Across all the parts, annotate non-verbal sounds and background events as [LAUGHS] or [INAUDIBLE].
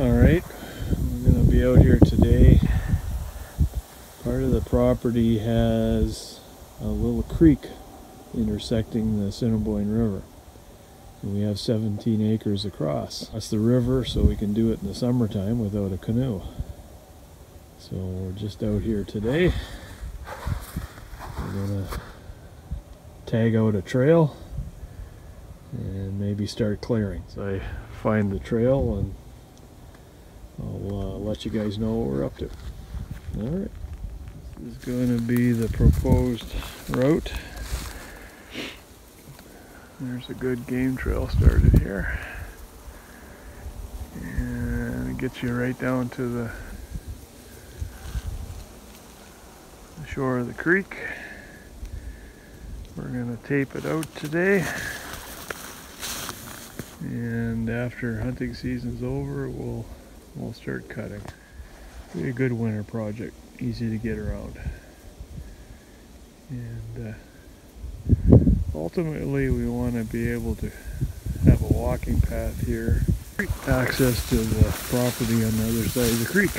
All right, we're gonna be out here today. Part of the property has a little creek intersecting the Assiniboine River. And we have 17 acres across. That's the river, so we can do it in the summertime without a canoe. So we're just out here today. We're gonna tag out a trail and maybe start clearing. So I find the trail and I'll uh, let you guys know what we're up to. All right. This is going to be the proposed route. There's a good game trail started here. And it gets you right down to the, the shore of the creek. We're going to tape it out today. And after hunting season's over, we'll we'll start cutting. Be a good winter project, easy to get around. And uh, ultimately we want to be able to have a walking path here, access to the property on the other side of the creek.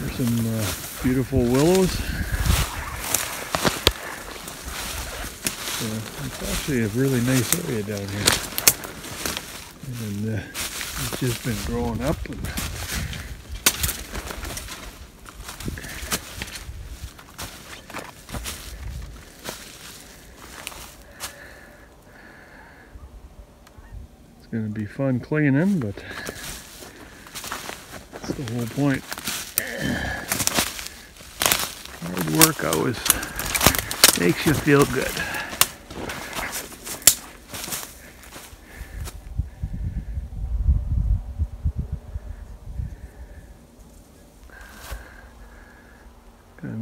There's some uh, beautiful willows. Uh, it's actually a really nice area down here. And uh, it's just been growing up. And it's going to be fun cleaning, but that's the whole point. Hard work always makes you feel good.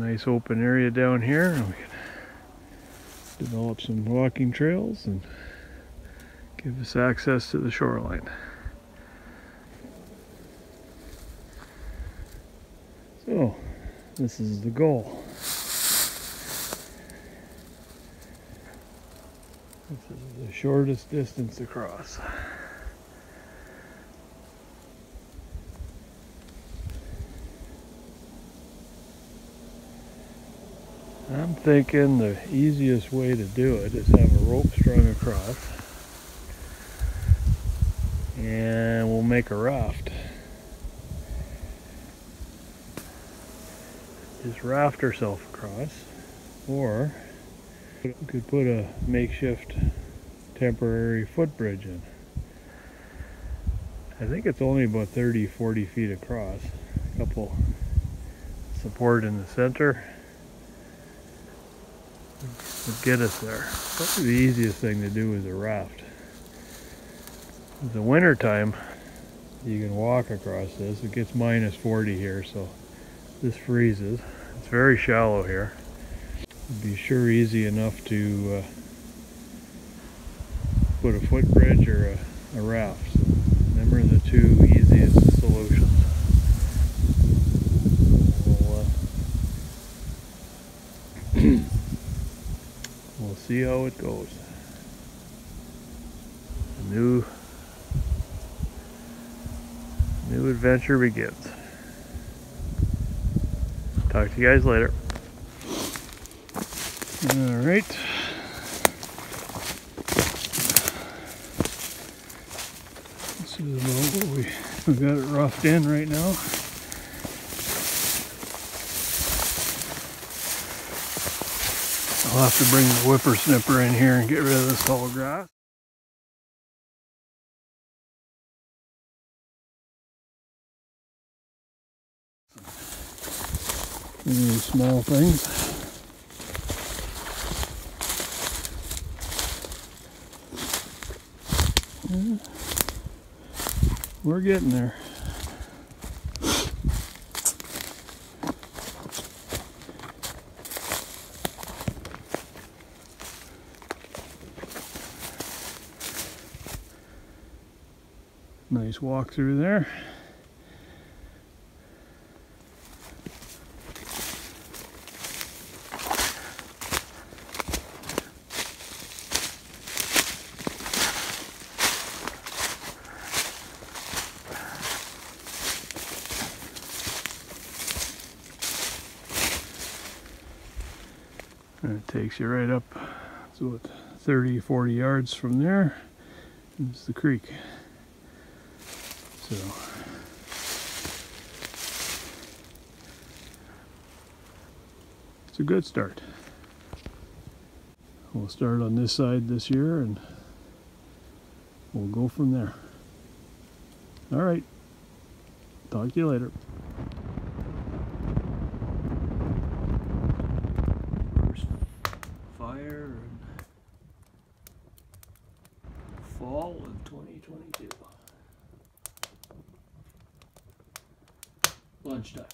Nice open area down here. and We can develop some walking trails and give us access to the shoreline. So, this is the goal. This is the shortest distance across. Thinking the easiest way to do it is have a rope strung across and we'll make a raft. Just raft ourselves across or we could put a makeshift temporary footbridge in. I think it's only about 30 40 feet across. A couple support in the center would get us there. Probably the easiest thing to do is a raft. In the winter time, you can walk across this. It gets minus 40 here, so this freezes. It's very shallow here. It'd be sure easy enough to uh, put a footbridge or a, a raft. So are the two easiest solutions. We'll, uh, we'll see it goes. A new new adventure begins. Talk to you guys later. All right. This is about what we we [LAUGHS] got it roughed in right now. I'll have to bring the whippersnipper in here and get rid of this whole grass. Any small things. We're getting there. Nice walk through there. And it takes you right up, so what, 30, 40 yards from there is the creek. So it's a good start. We'll start on this side this year and we'll go from there. All right. Talk to you later. First fire in fall of 2022. lunchtime.